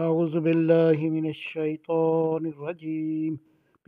أعوذ بالله من الشيطان الرجيم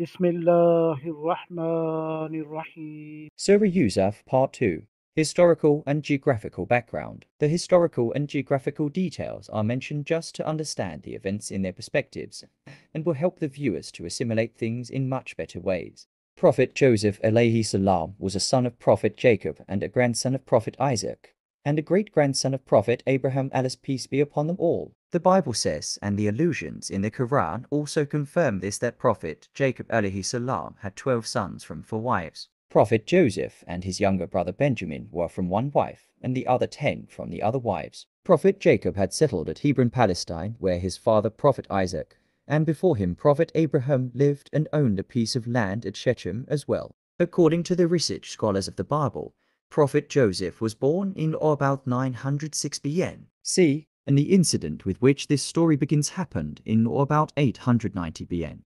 بسم الله الرحمن الرحيم Surah Yusuf Part 2 Historical and Geographical Background. The historical and geographical details are mentioned just to understand the events in their perspectives and will help the viewers to assimilate things in much better ways. Prophet Joseph alayhi salam was a son of Prophet Jacob and a grandson of Prophet Isaac and a great grandson of Prophet Abraham Allah's peace be upon them all. The Bible says, and the allusions in the Quran also confirm this that Prophet Jacob alayhi salam had twelve sons from four wives. Prophet Joseph and his younger brother Benjamin were from one wife, and the other ten from the other wives. Prophet Jacob had settled at Hebron Palestine, where his father Prophet Isaac, and before him Prophet Abraham lived and owned a piece of land at Shechem as well. According to the research scholars of the Bible, Prophet Joseph was born in about 906 BN. C. And the incident with which this story begins happened in or about 890 BN.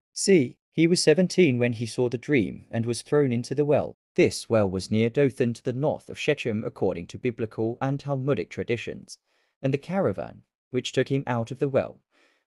He was 17 when he saw the dream and was thrown into the well. This well was near Dothan to the north of Shechem according to biblical and Talmudic traditions, and the caravan, which took him out of the well,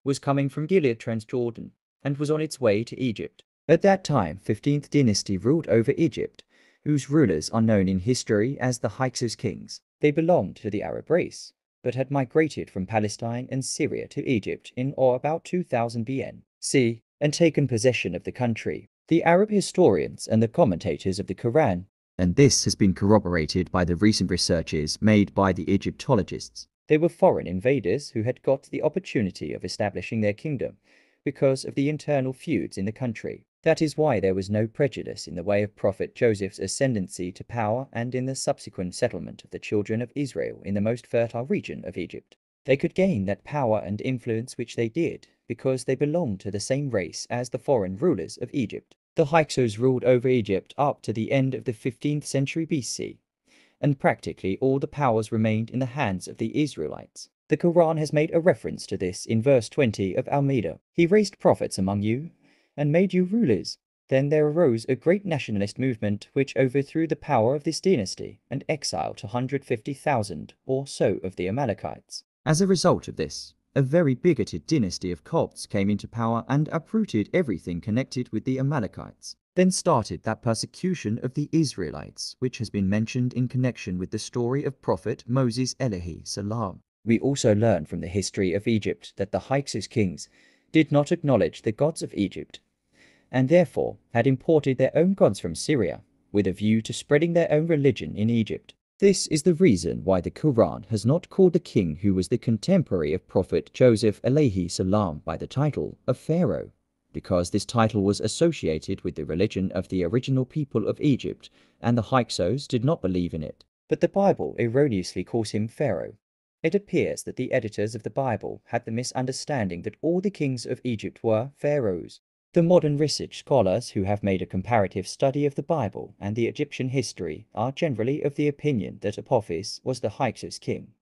was coming from Gilead Transjordan and was on its way to Egypt. At that time, 15th dynasty ruled over Egypt, whose rulers are known in history as the Hyksos kings. They belonged to the Arab race, but had migrated from Palestine and Syria to Egypt in or about 2000 BN. C. and taken possession of the country. The Arab historians and the commentators of the Quran, and this has been corroborated by the recent researches made by the Egyptologists. They were foreign invaders who had got the opportunity of establishing their kingdom because of the internal feuds in the country. That is why there was no prejudice in the way of Prophet Joseph's ascendancy to power and in the subsequent settlement of the children of Israel in the most fertile region of Egypt. They could gain that power and influence which they did because they belonged to the same race as the foreign rulers of Egypt. The Hyksos ruled over Egypt up to the end of the 15th century BC, and practically all the powers remained in the hands of the Israelites. The Quran has made a reference to this in verse 20 of Al-Ma'idah. He raised prophets among you and made you rulers. Then there arose a great nationalist movement which overthrew the power of this dynasty and exiled 150,000 or so of the Amalekites. As a result of this, a very bigoted dynasty of Copts came into power and uprooted everything connected with the Amalekites. Then started that persecution of the Israelites, which has been mentioned in connection with the story of Prophet Moses alayhi salam. We also learn from the history of Egypt that the Hyksos kings did not acknowledge the gods of Egypt, and therefore had imported their own gods from Syria, with a view to spreading their own religion in Egypt. This is the reason why the Quran has not called the king who was the contemporary of Prophet Joseph alayhi salam by the title of Pharaoh, because this title was associated with the religion of the original people of Egypt, and the Hyksos did not believe in it. But the Bible erroneously calls him Pharaoh, it appears that the editors of the Bible had the misunderstanding that all the kings of Egypt were pharaohs. The modern research scholars who have made a comparative study of the Bible and the Egyptian history are generally of the opinion that Apophis was the Hyksos king,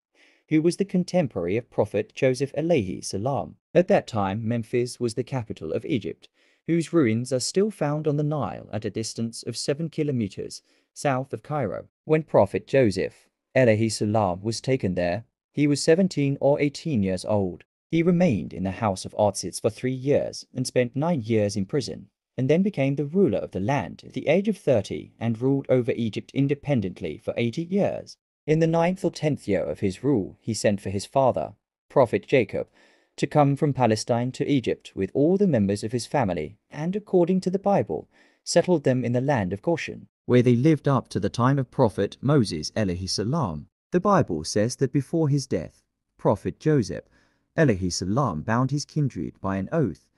who was the contemporary of Prophet Joseph alayhi salam. At that time, Memphis was the capital of Egypt, whose ruins are still found on the Nile at a distance of seven kilometers south of Cairo. When Prophet Joseph alayhi salam was taken there, he was 17 or 18 years old. He remained in the house of Artsitz for three years and spent nine years in prison, and then became the ruler of the land at the age of 30 and ruled over Egypt independently for 80 years. In the ninth or tenth year of his rule, he sent for his father, Prophet Jacob, to come from Palestine to Egypt with all the members of his family, and according to the Bible, settled them in the land of Goshen, where they lived up to the time of Prophet Moses salam. The Bible says that before his death, Prophet Joseph alayhi salam bound his kindred by an oath.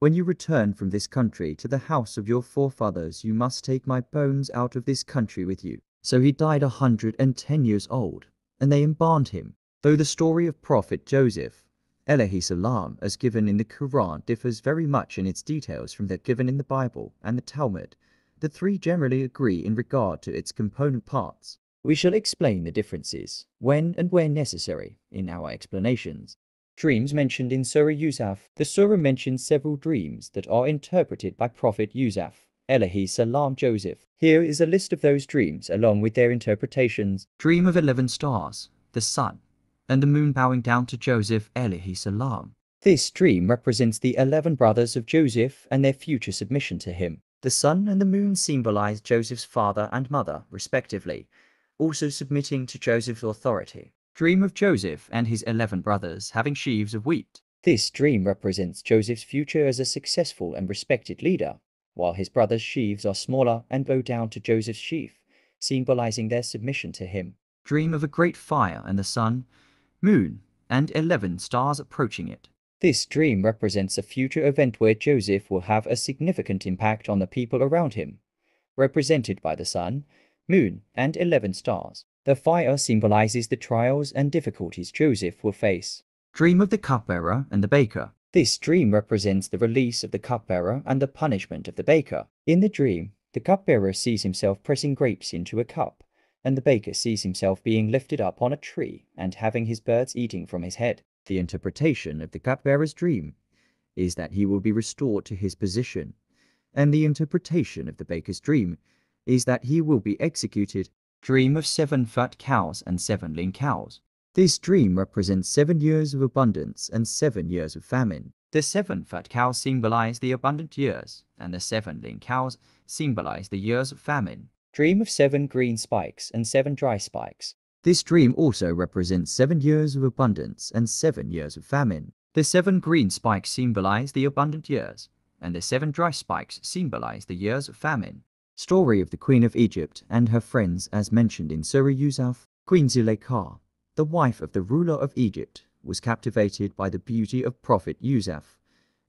When you return from this country to the house of your forefathers, you must take my bones out of this country with you. So he died a hundred and ten years old, and they embalmed him. Though the story of Prophet Joseph alayhi salam as given in the Quran differs very much in its details from that given in the Bible and the Talmud, the three generally agree in regard to its component parts. We shall explain the differences, when and where necessary, in our explanations. Dreams mentioned in Surah Yusuf. The Surah mentions several dreams that are interpreted by Prophet Yusuf, alayhi salam Joseph. Here is a list of those dreams along with their interpretations. Dream of eleven stars, the sun, and the moon bowing down to Joseph alayhi salam. This dream represents the 11 brothers of Joseph and their future submission to him. The sun and the moon symbolize Joseph's father and mother, respectively, also submitting to Joseph's authority. Dream of Joseph and his 11 brothers having sheaves of wheat. This dream represents Joseph's future as a successful and respected leader, while his brothers' sheaves are smaller and bow down to Joseph's sheaf, symbolizing their submission to him. Dream of a great fire and the sun, moon, and 11 stars approaching it. This dream represents a future event where Joseph will have a significant impact on the people around him, represented by the sun, moon, and 11 stars. The fire symbolizes the trials and difficulties Joseph will face. Dream of the cupbearer and the baker. This dream represents the release of the cupbearer and the punishment of the baker. In the dream, the cupbearer sees himself pressing grapes into a cup, and the baker sees himself being lifted up on a tree and having his birds eating from his head. The interpretation of the cupbearer's dream is that he will be restored to his position, and the interpretation of the baker's dream is that he will be executed. Dream of seven fat cows and seven lean cows. This dream represents seven years of abundance and seven years of famine. The seven fat cows symbolize the abundant years, and the seven lean cows symbolize the years of famine. Dream of seven green spikes and seven dry spikes. This dream also represents seven years of abundance and seven years of famine. The seven green spikes symbolize the abundant years, and the seven dry spikes symbolize the years of famine. Story of the Queen of Egypt and her friends as mentioned in Surah Yusuf, Queen Zuleika the wife of the ruler of Egypt, was captivated by the beauty of Prophet Yusuf,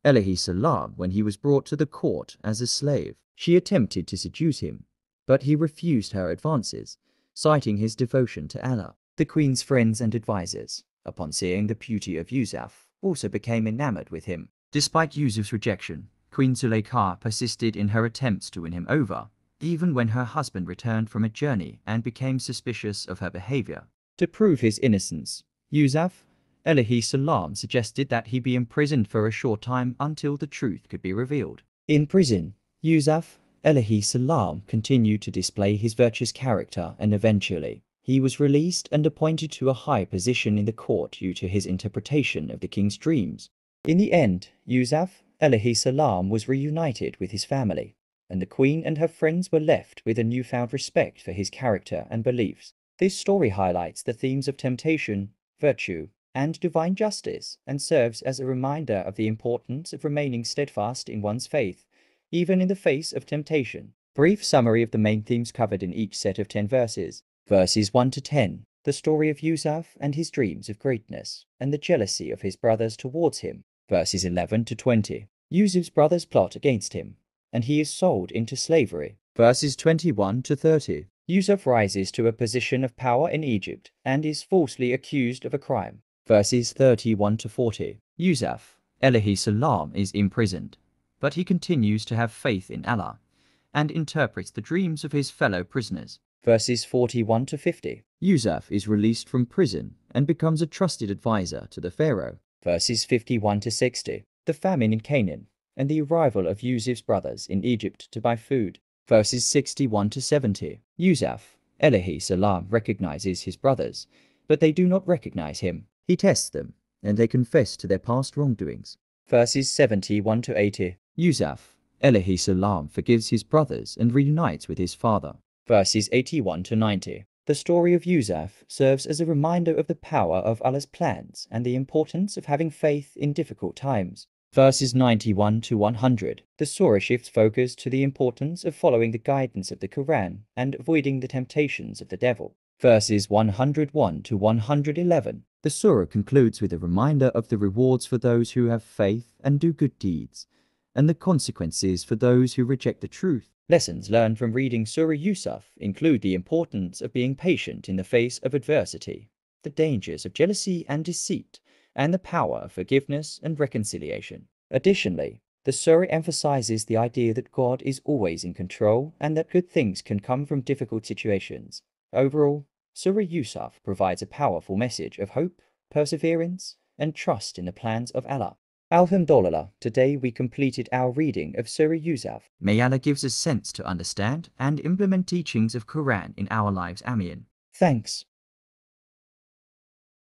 alayhi salam, when he was brought to the court as a slave. She attempted to seduce him, but he refused her advances, citing his devotion to Allah. The queen's friends and advisers, upon seeing the beauty of Yusuf, also became enamored with him. Despite Yusuf's rejection, Queen Zuleika persisted in her attempts to win him over, even when her husband returned from a journey and became suspicious of her behavior. To prove his innocence, Yusuf alayhi salam suggested that he be imprisoned for a short time until the truth could be revealed. In prison, Yusuf alayhi salam continued to display his virtuous character and eventually he was released and appointed to a high position in the court due to his interpretation of the king's dreams. In the end, Yusuf alayhi salam was reunited with his family, and the queen and her friends were left with a newfound respect for his character and beliefs. This story highlights the themes of temptation, virtue, and divine justice, and serves as a reminder of the importance of remaining steadfast in one's faith, even in the face of temptation. Brief summary of the main themes covered in each set of 10 verses. Verses 1 to 10. The story of Yusuf and his dreams of greatness, and the jealousy of his brothers towards him. Verses 11 to 20. Yusuf's brothers plot against him, and he is sold into slavery. Verses 21 to 30. Yusuf rises to a position of power in Egypt and is falsely accused of a crime. Verses 31 to 40. Yusuf, alayhi salam, is imprisoned, but he continues to have faith in Allah and interprets the dreams of his fellow prisoners. Verses 41 to 50. Yusuf is released from prison and becomes a trusted advisor to the Pharaoh. Verses 51 to 60. The famine in Canaan and the arrival of Yusuf's brothers in Egypt to buy food verses 61 to 70. Yusuf, alayhi salam, recognizes his brothers, but they do not recognize him. He tests them, and they confess to their past wrongdoings. Verses 71 to 80. Yusuf, alayhi salam, forgives his brothers and reunites with his father. Verses 81 to 90. The story of Yusuf serves as a reminder of the power of Allah's plans and the importance of having faith in difficult times. Verses 91 to 100. The surah shifts focus to the importance of following the guidance of the Quran and avoiding the temptations of the devil. Verses 101 to 111. The surah concludes with a reminder of the rewards for those who have faith and do good deeds, and the consequences for those who reject the truth. Lessons learned from reading Surah Yusuf include the importance of being patient in the face of adversity, the dangers of jealousy and deceit, and the power of forgiveness and reconciliation. Additionally, the surah emphasizes the idea that God is always in control and that good things can come from difficult situations. Overall, Surah Yusuf provides a powerful message of hope, perseverance, and trust in the plans of Allah. Alhamdulillah, today we completed our reading of Surah Yusuf. May Allah gives us sense to understand and implement teachings of Quran in our lives. Amin. Thanks.